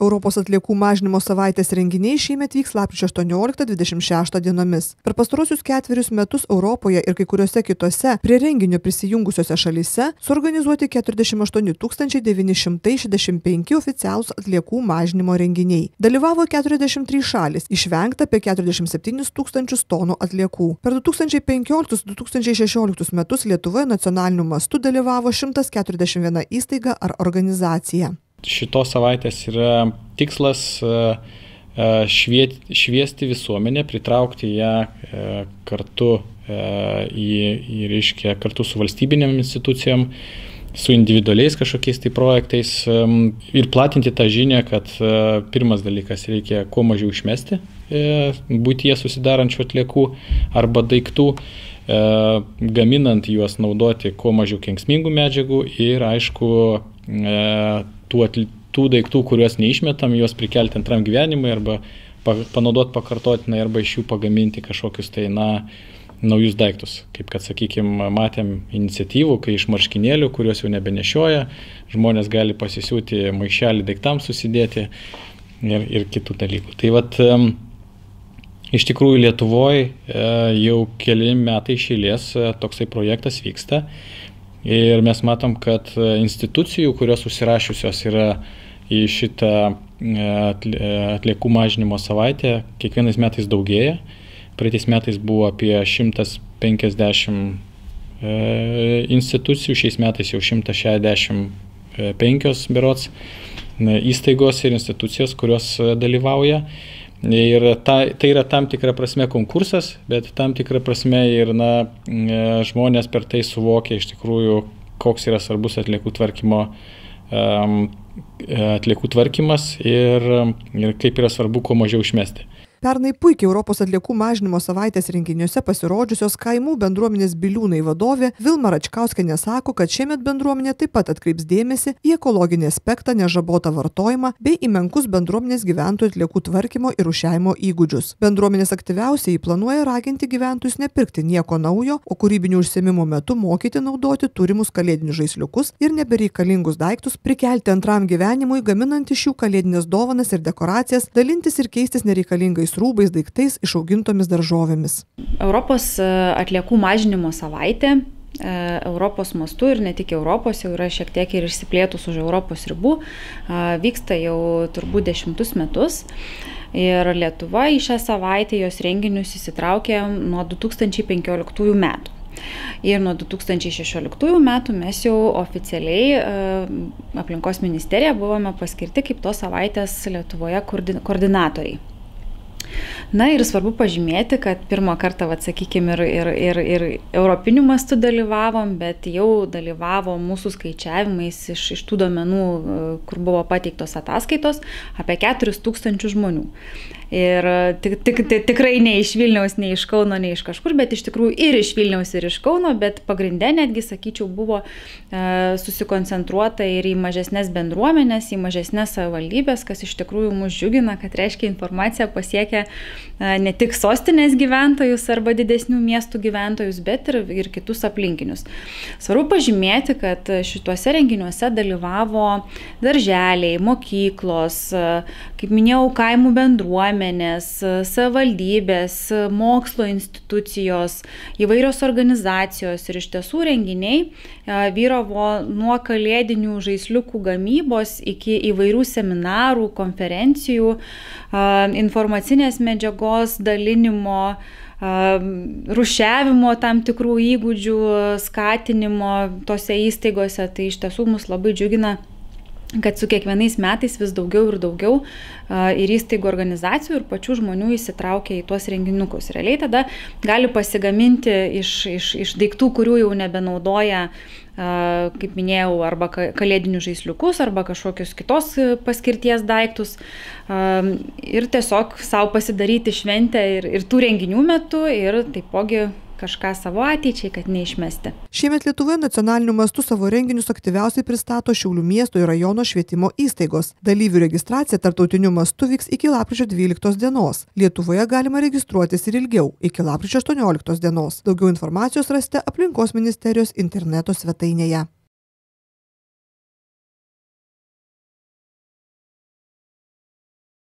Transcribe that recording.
Europos atliekų mažinimo savaitės renginiai šiemet vyks lapkričio 18-26 dienomis. Per pastarosius ketverius metus Europoje ir kai kuriuose kitose prie renginio prisijungusiose šalyse suorganizuoti 48 965 oficialūs atliekų mažinimo renginiai. Dalyvavo 43 šalis, išvengta apie 47 tūkstančius tonų atliekų. Per 2015-2016 metus Lietuvoje nacionaliniu mastu dalyvavo 141 įstaiga ar organizacija šitos savaitės yra tikslas e, e, šviet, šviesti visuomenę, pritraukti ją e, kartu į, į reiškia, kartu su valstybinėm institucijom, su individualiais kažkokiais tai projektais ir platinti tą žinią, kad pirmas dalykas reikia kuo mažiau išmesti būtyje susidarančių atliekų arba daiktų, gaminant juos naudoti kuo mažiau kenksmingų medžiagų ir aišku tų, atli, tų daiktų, kuriuos neišmetam, juos prikelti antram gyvenimui arba panaudoti pakartotinai arba iš jų pagaminti kažkokius tai, na, naujus daiktus. Kaip kad, sakykime, matėm iniciatyvų, kai iš marškinėlių, kuriuos jau nebenešioja, žmonės gali pasisiūti maišelį daiktams susidėti ir, ir kitų dalykų. Tai vad, iš tikrųjų Lietuvoje jau keli metai išėlės e, toksai projektas vyksta. Ir mes matom, kad e, institucijų, kurios užsirašiusios yra į šitą e, e, atliekų mažinimo savaitę, kiekvienais metais daugėja. Praeitais metais buvo apie 150 institucijų, šiais metais jau 165 berots įstaigos ir institucijos, kurios dalyvauja. Ir ta, tai yra tam tikra prasme konkursas, bet tam tikra prasme ir na, žmonės per tai suvokia iš tikrųjų, koks yra svarbus atliekų tvarkymo um, atliekų tvarkymas ir, ir kaip yra svarbu kuo mažiau išmesti. Pernai puikiai Europos atliekų mažinimo savaitės renginiuose pasirodžiusios kaimų bendruomenės biliūnai vadovė Vilma Račkauskenė sako, kad šiemet bendruomenė taip pat atkreips dėmesį į ekologinį aspektą, nežabotą vartojimą bei į menkus bendruomenės gyventojų atliekų tvarkymo ir rušiavimo įgūdžius. Bendruomenės aktyviausiai planuoja raginti gyventojus nepirkti nieko naujo, o kūrybinių užsiemimų metu mokyti naudoti turimus kalėdinius žaisliukus ir nebereikalingus daiktus prikelti antram gyvenimui, gaminant iš jų kalėdinės dovanas ir dekoracijas, dalintis ir keistis nereikalingais naujais rūbais, daiktais, išaugintomis daržovėmis. Europos e, atliekų mažinimo savaitė e, Europos mastu ir ne tik Europos, jau yra šiek tiek ir išsiplėtus už Europos ribų, vyksta jau turbūt dešimtus metus. Ir Lietuva į šią savaitę jos renginius įsitraukė nuo 2015 metų. Ir nuo 2016 metų mes jau oficialiai aplinkos ministerija buvome paskirti kaip tos savaitės Lietuvoje koordinatoriai. Na ir svarbu pažymėti, kad pirmą kartą, vat, sakykime, ir, ir, ir, ir europiniu mastu dalyvavom, bet jau dalyvavo mūsų skaičiavimais iš, iš tų domenų, kur buvo pateiktos ataskaitos, apie 4000 žmonių. Ir tik, tik, tik, tikrai ne iš Vilniaus, ne iš Kauno, ne iš kažkur, bet iš tikrųjų ir iš Vilniaus, ir iš Kauno, bet pagrindė netgi, sakyčiau, buvo e, susikoncentruota ir į mažesnės bendruomenės, į mažesnės savivaldybės, kas iš tikrųjų mus džiugina, kad reiškia informacija pasiekia e, ne tik sostinės gyventojus arba didesnių miestų gyventojus, bet ir, ir kitus aplinkinius. Svarbu pažymėti, kad šituose renginiuose dalyvavo darželiai, mokyklos, e, kaip minėjau, kaimų bendruomenės, bendruomenės, savivaldybės, mokslo institucijos, įvairios organizacijos ir iš tiesų renginiai vyravo nuo kalėdinių žaisliukų gamybos iki įvairių seminarų, konferencijų, informacinės medžiagos dalinimo rušiavimo tam tikrų įgūdžių skatinimo tose įstaigose, tai iš tiesų mus labai džiugina kad su kiekvienais metais vis daugiau ir daugiau ir įstaigų organizacijų ir pačių žmonių įsitraukia į tuos renginukus. Realiai tada gali pasigaminti iš, iš, iš daiktų, kurių jau nebenaudoja, kaip minėjau, arba kalėdinius žaisliukus, arba kažkokius kitos paskirties daiktus ir tiesiog savo pasidaryti šventę ir, ir tų renginių metu ir taipogi kažką savo ateičiai, kad neišmesti. Šiemet Lietuvoje nacionaliniu mastu savo renginius aktyviausiai pristato Šiaulių miesto ir rajono švietimo įstaigos. Dalyvių registracija tartautiniu mastu vyks iki lapkričio 12 dienos. Lietuvoje galima registruotis ir ilgiau - iki lapkričio 18 dienos. Daugiau informacijos rasite aplinkos ministerijos interneto svetainėje.